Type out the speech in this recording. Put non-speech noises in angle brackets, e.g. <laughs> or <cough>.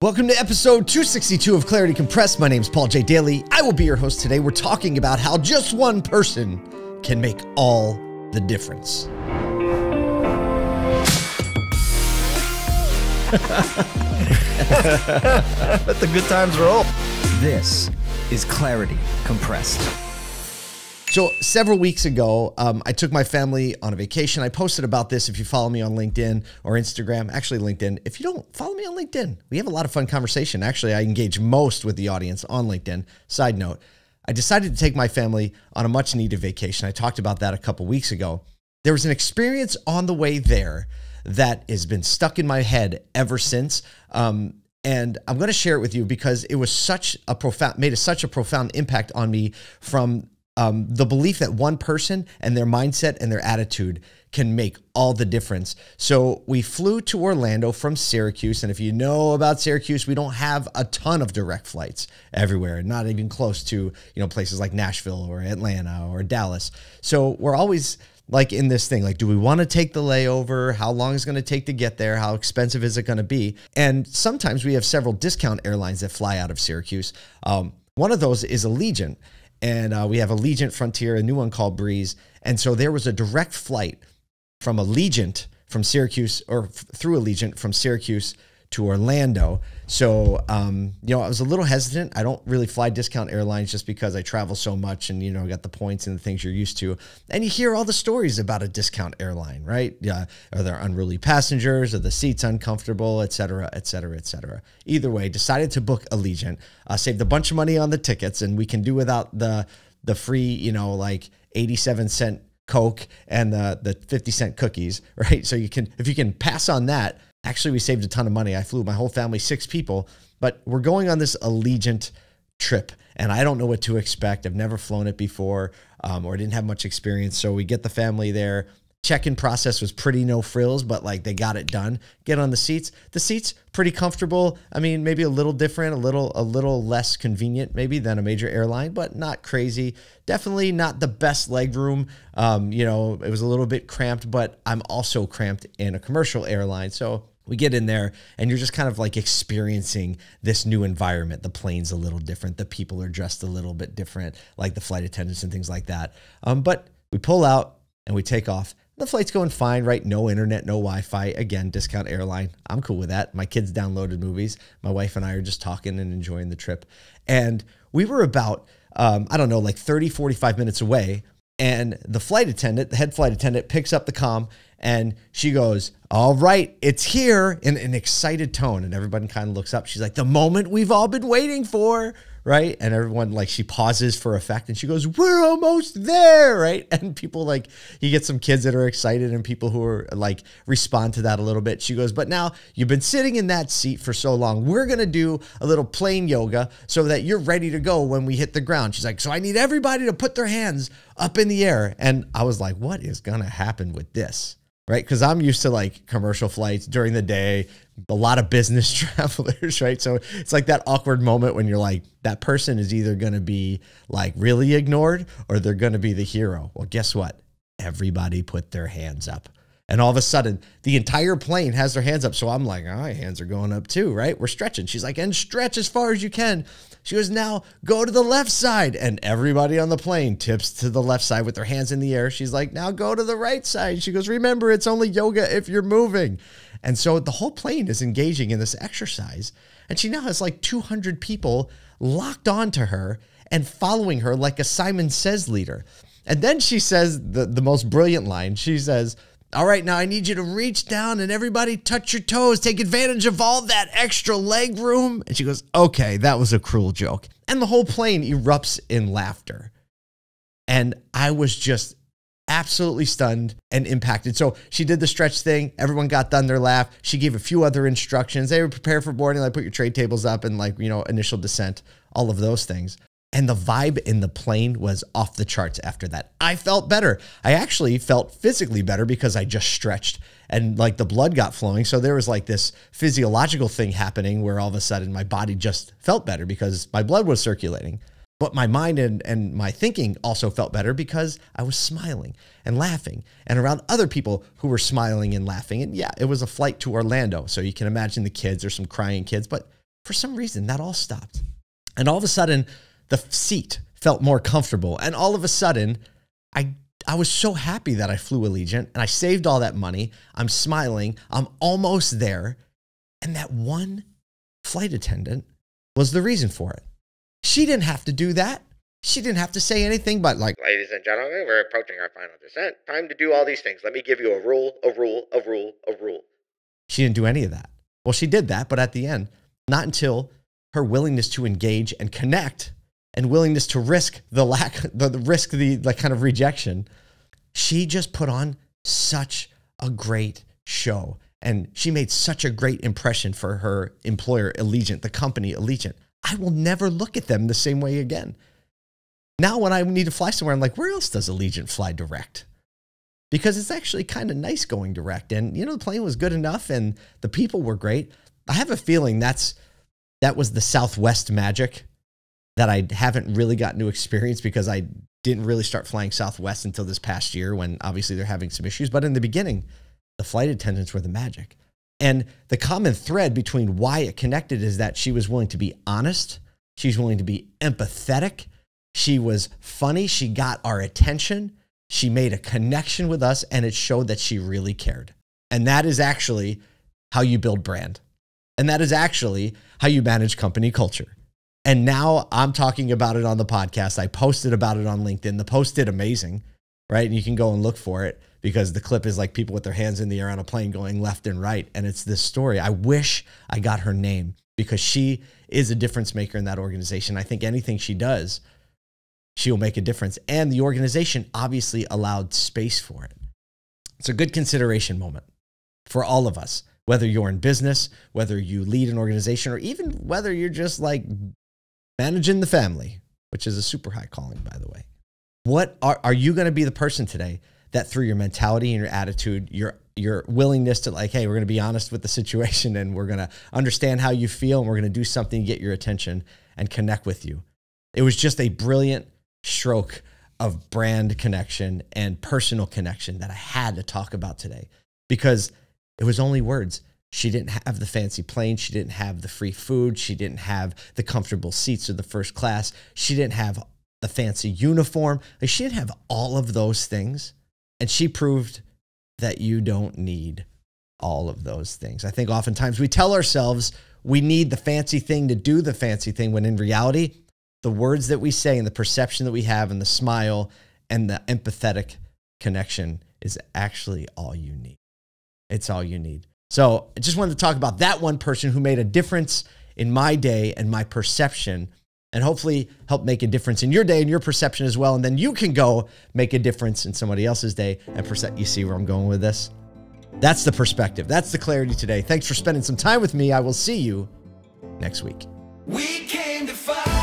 Welcome to episode 262 of Clarity Compressed. My name is Paul J. Daly. I will be your host today. We're talking about how just one person can make all the difference. <laughs> Let the good times roll. This is Clarity Compressed. So, several weeks ago, um, I took my family on a vacation. I posted about this if you follow me on LinkedIn or Instagram. Actually, LinkedIn. If you don't, follow me on LinkedIn. We have a lot of fun conversation. Actually, I engage most with the audience on LinkedIn. Side note, I decided to take my family on a much needed vacation. I talked about that a couple weeks ago. There was an experience on the way there that has been stuck in my head ever since. Um, and I'm going to share it with you because it was such a profound, made a, such a profound impact on me from um, the belief that one person and their mindset and their attitude can make all the difference. So we flew to Orlando from Syracuse. And if you know about Syracuse, we don't have a ton of direct flights everywhere, not even close to, you know, places like Nashville or Atlanta or Dallas. So we're always like in this thing like do we want to take the layover how long is it going to take to get there how expensive is it going to be and sometimes we have several discount airlines that fly out of syracuse um, one of those is allegiant and uh, we have Allegiant Frontier, a new one called Breeze. And so there was a direct flight from Allegiant from Syracuse or through Allegiant from Syracuse to Orlando. So, um, you know, I was a little hesitant. I don't really fly discount airlines just because I travel so much and, you know, got the points and the things you're used to. And you hear all the stories about a discount airline, right? Yeah. Are there unruly passengers? Are the seats uncomfortable, et cetera, et cetera, et cetera? Either way, decided to book Allegiant, uh, saved a bunch of money on the tickets, and we can do without the, the free, you know, like 87 cent Coke and the, the 50 cent cookies, <laughs> right? So you can, if you can pass on that, Actually, we saved a ton of money. I flew my whole family, six people, but we're going on this Allegiant trip and I don't know what to expect. I've never flown it before um, or didn't have much experience. So we get the family there. Check-in process was pretty no frills, but like they got it done. Get on the seats. The seats pretty comfortable. I mean, maybe a little different, a little a little less convenient maybe than a major airline, but not crazy. Definitely not the best leg room. Um, you know, it was a little bit cramped, but I'm also cramped in a commercial airline, so we get in there and you're just kind of like experiencing this new environment the plane's a little different the people are dressed a little bit different like the flight attendants and things like that um, but we pull out and we take off the flight's going fine right? No internet no wi-fi. Again discount airline. I'm cool with that. My kids downloaded movies. My wife and i are just talking and enjoying the trip. And we were about um, i don't know like 30 45 minutes away. And the flight attendant, the head flight attendant, picks up the comm and she goes, All right, it's here in an excited tone. And everybody kind of looks up. She's like, The moment we've all been waiting for, right? And everyone, like, she pauses for effect and she goes, We're almost there, right? <laughs> And people, like, you get some kids that are excited and people who are like, respond to that a little bit. She goes, But now you've been sitting in that seat for so long. We're going to do a little plane yoga so that you're ready to go when we hit the ground. She's like, So I need everybody to put their hands up in the air. And I was like, What is going to happen with this? Right? Because I'm used to like commercial flights during the day, a lot of business <laughs> travelers, right? So it's like that awkward moment when you're like, that person is either going to be like really ignored or they're going to be the hero. Well, guess what? Everybody put their hands up. And all of a sudden, the entire plane has their hands up. So I'm like, oh, my hands are going up too, right? We're stretching. She's like, and stretch as far as you can. She goes, now go to the left side. And everybody on the plane tips to the left side with their hands in the air. She's like, now go to the right side. She goes, remember, it's only yoga if you're moving. And so the whole plane is engaging in this exercise. And she now has like 200 people locked onto her and following her like a Simon Says leader. And then she says the, the most brilliant line. She says, all right, now I need you to reach down and everybody touch your toes. Take advantage of all that extra leg room. And she goes, okay, that was a cruel joke. And the whole plane erupts in laughter. And I was just absolutely stunned and impacted. So she did the stretch thing. Everyone got done their laugh. She gave a few other instructions. They were prepared for boarding, like put your tray tables up and like, you know, initial descent, all of those things. And the vibe in the plane was off the charts after that. I felt better. I actually felt physically better because I just stretched and like the blood got flowing. So there was like this physiological thing happening where all of a sudden my body just felt better because my blood was circulating. But my mind and, and my thinking also felt better because I was smiling and laughing and around other people who were smiling and laughing. And yeah, it was a flight to Orlando. So you can imagine the kids, there's some crying kids, but for some reason, that all stopped. And all of a sudden, the seat felt more comfortable. And all of a sudden, I I was so happy that I flew Allegiant and I saved all that money. I'm smiling. I'm almost there. And that one flight attendant was the reason for it. She didn't have to do that. She didn't have to say anything but like, Ladies and gentlemen, we're approaching our final descent. Time to do all these things. Let me give you a rule, a rule, a rule, a rule. She didn't do any of that. Well, she did that, but at the end, not until her willingness to engage and connect and willingness to risk the lack, the, the risk, the like kind of rejection, she just put on such a great show. And she made such a great impression for her employer, Allegiant, the company Allegiant. I will never look at them the same way again. Now, when I need to fly somewhere, I'm like, where else does Allegiant fly direct? Because it's actually kind of nice going direct. And, you know, the plane was good enough and the people were great. I have a feeling that's that was the Southwest magic that I haven't really gotten to experience because I didn't really start flying Southwest until this past year when obviously they're having some issues. But in the beginning, the flight attendants were the magic. And the common thread between why it connected is that she was willing to be honest, she's willing to be empathetic, she was funny, she got our attention, she made a connection with us, and it showed that she really cared. And that is actually how you build brand. And that is actually how you manage company culture. And now I'm talking about it on the podcast. I posted about it on LinkedIn. The post did amazing, right? And you can go and look for it because the clip is like people with their hands in the air on a plane going left and right. And it's this story. I wish I got her name because she is a difference maker in that organization. I think anything she does, she'll make a difference. And the organization obviously allowed space for it. It's a good consideration moment for all of us, whether you're in business, whether you lead an organization, or even whether you're just like managing the family, which is a super high calling, by the way. What are, are you going to be the person today that through your mentality and your attitude, your your willingness to like, hey, we're going to be honest with the situation and we're going to understand how you feel and we're going to do something to get your attention and connect with you. It was just a brilliant stroke of brand connection and personal connection that I had to talk about today because it was only words. She didn't have the fancy plane. She didn't have the free food. She didn't have the comfortable seats of the first class. She didn't have the fancy uniform. Like she didn't have all of those things. And she proved that you don't need all of those things. I think oftentimes we tell ourselves we need the fancy thing to do the fancy thing when in reality, the words that we say and the perception that we have and the smile and the empathetic connection is actually all you need. It's all you need. So I just wanted to talk about that one person who made a difference in my day and my perception and hopefully help make a difference in your day and your perception as well. And then you can go make a difference in somebody else's day and percent. You see where I'm going with this? That's the perspective. That's the clarity today. Thanks for spending some time with me. I will see you next week. We came to fight.